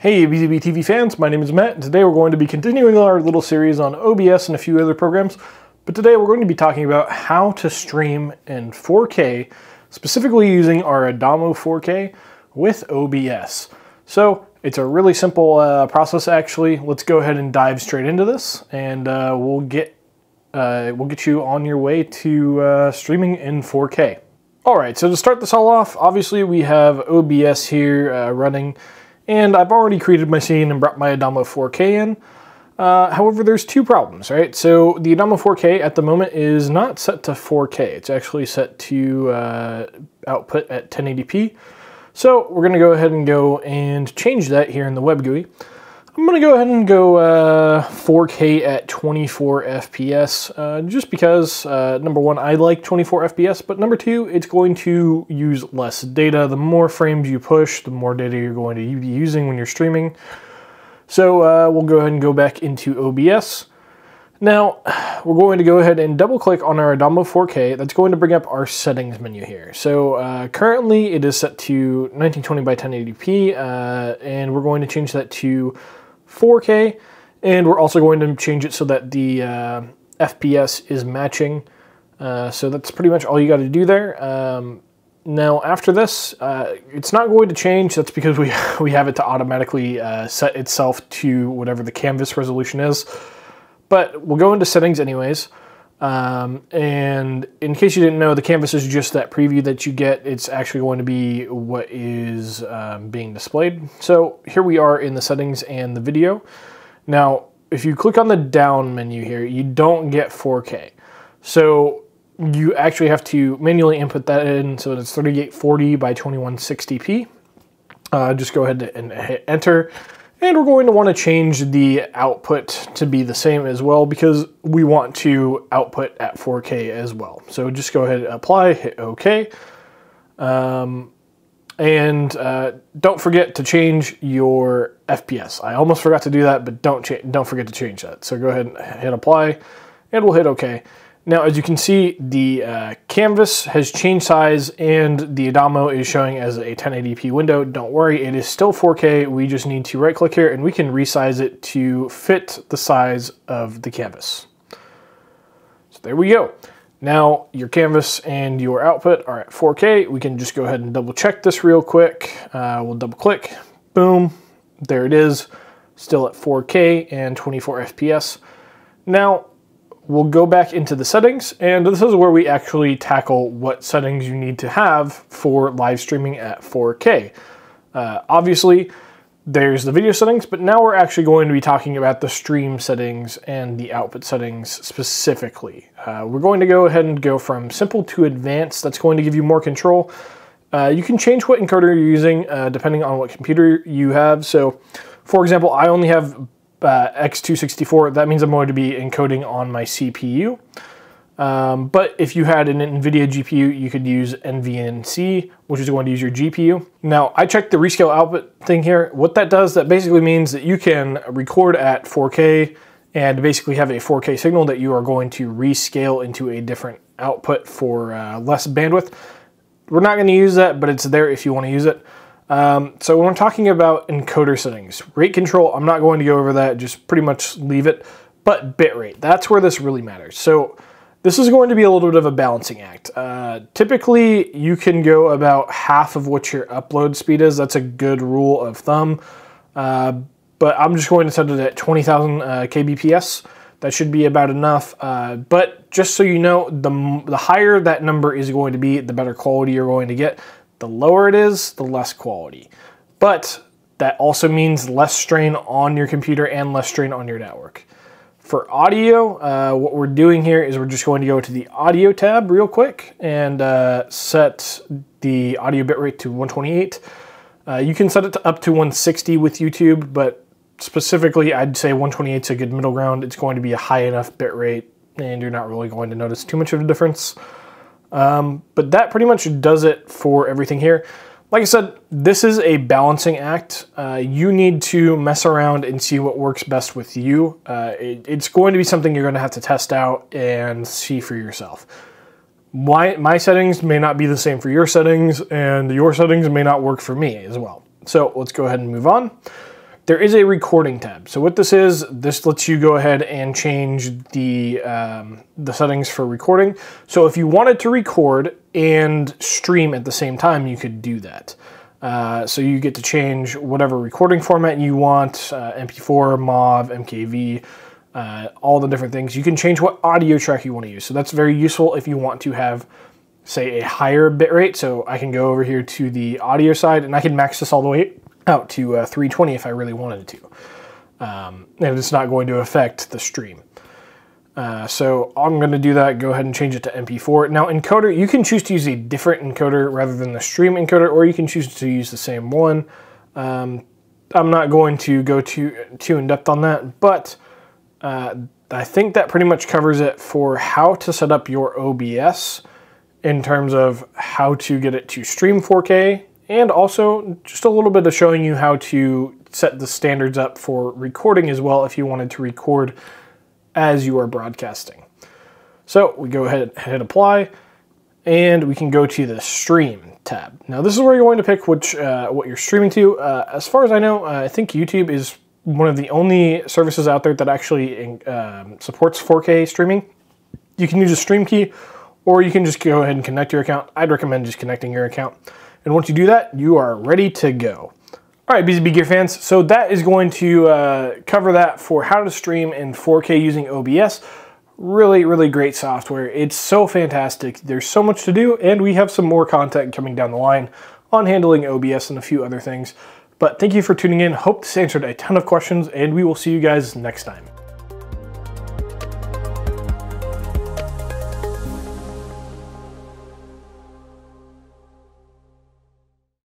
Hey BZB TV fans, my name is Matt, and today we're going to be continuing our little series on OBS and a few other programs. But today we're going to be talking about how to stream in 4K, specifically using our Adamo 4K with OBS. So it's a really simple uh, process actually. Let's go ahead and dive straight into this, and uh, we'll get uh, we'll get you on your way to uh, streaming in 4K. All right, so to start this all off, obviously we have OBS here uh, running. And I've already created my scene and brought my Adamo 4K in. Uh, however, there's two problems, right? So the Adamo 4K at the moment is not set to 4K. It's actually set to uh, output at 1080p. So we're gonna go ahead and go and change that here in the web GUI. I'm gonna go ahead and go uh, 4K at 24 FPS, uh, just because, uh, number one, I like 24 FPS, but number two, it's going to use less data. The more frames you push, the more data you're going to be using when you're streaming. So uh, we'll go ahead and go back into OBS. Now, we're going to go ahead and double click on our Adamo 4K. That's going to bring up our settings menu here. So uh, currently it is set to 1920 by 1080p, uh, and we're going to change that to 4K, and we're also going to change it so that the uh, FPS is matching. Uh, so that's pretty much all you got to do there. Um, now after this, uh, it's not going to change. That's because we, we have it to automatically uh, set itself to whatever the canvas resolution is. But we'll go into settings anyways. Um, and in case you didn't know, the canvas is just that preview that you get. It's actually going to be what is um, being displayed. So here we are in the settings and the video. Now, if you click on the down menu here, you don't get 4K. So you actually have to manually input that in. So it's 3840 by 2160p. Uh, just go ahead and hit enter. And we're going to want to change the output to be the same as well because we want to output at 4K as well. So just go ahead and apply, hit OK. Um, and uh, don't forget to change your FPS. I almost forgot to do that, but don't, don't forget to change that. So go ahead and hit apply and we'll hit OK. Now, as you can see, the uh, canvas has changed size and the Adamo is showing as a 1080p window. Don't worry, it is still 4K. We just need to right click here and we can resize it to fit the size of the canvas. So there we go. Now your canvas and your output are at 4K. We can just go ahead and double check this real quick. Uh, we'll double click, boom, there it is, still at 4K and 24 FPS. Now, we'll go back into the settings, and this is where we actually tackle what settings you need to have for live streaming at 4K. Uh, obviously, there's the video settings, but now we're actually going to be talking about the stream settings and the output settings specifically. Uh, we're going to go ahead and go from simple to advanced. That's going to give you more control. Uh, you can change what encoder you're using uh, depending on what computer you have. So, for example, I only have uh, X264, that means I'm going to be encoding on my CPU. Um, but if you had an NVIDIA GPU, you could use NVENC, which is going to use your GPU. Now, I checked the rescale output thing here. What that does, that basically means that you can record at 4K and basically have a 4K signal that you are going to rescale into a different output for uh, less bandwidth. We're not going to use that, but it's there if you want to use it. Um, so when I'm talking about encoder settings, rate control, I'm not going to go over that, just pretty much leave it. But bitrate, that's where this really matters. So this is going to be a little bit of a balancing act. Uh, typically, you can go about half of what your upload speed is. That's a good rule of thumb. Uh, but I'm just going to set it at 20,000 uh, kbps. That should be about enough. Uh, but just so you know, the, the higher that number is going to be, the better quality you're going to get. The lower it is, the less quality. But that also means less strain on your computer and less strain on your network. For audio, uh, what we're doing here is we're just going to go to the audio tab real quick and uh, set the audio bitrate to 128. Uh, you can set it to up to 160 with YouTube, but specifically I'd say 128 is a good middle ground. It's going to be a high enough bitrate and you're not really going to notice too much of a difference. Um, but that pretty much does it for everything here. Like I said, this is a balancing act. Uh, you need to mess around and see what works best with you. Uh, it, it's going to be something you're going to have to test out and see for yourself. My, my settings may not be the same for your settings, and your settings may not work for me as well. So let's go ahead and move on. There is a recording tab. So what this is, this lets you go ahead and change the, um, the settings for recording. So if you wanted to record and stream at the same time, you could do that. Uh, so you get to change whatever recording format you want, uh, MP4, MOV, MKV, uh, all the different things. You can change what audio track you want to use. So that's very useful if you want to have, say, a higher bitrate. So I can go over here to the audio side and I can max this all the way out to uh, 320 if I really wanted to. Um, and it's not going to affect the stream. Uh, so I'm going to do that, go ahead and change it to MP4. Now encoder, you can choose to use a different encoder rather than the stream encoder, or you can choose to use the same one. Um, I'm not going to go too, too in depth on that, but uh, I think that pretty much covers it for how to set up your OBS in terms of how to get it to stream 4K and also just a little bit of showing you how to set the standards up for recording as well if you wanted to record as you are broadcasting. So we go ahead and hit apply and we can go to the stream tab. Now this is where you're going to pick which uh, what you're streaming to. Uh, as far as I know, uh, I think YouTube is one of the only services out there that actually um, supports 4K streaming. You can use a stream key or you can just go ahead and connect your account. I'd recommend just connecting your account. And once you do that, you are ready to go. All right, BZB Gear fans, so that is going to uh, cover that for how to stream in 4K using OBS. Really, really great software. It's so fantastic. There's so much to do, and we have some more content coming down the line on handling OBS and a few other things. But thank you for tuning in. Hope this answered a ton of questions, and we will see you guys next time.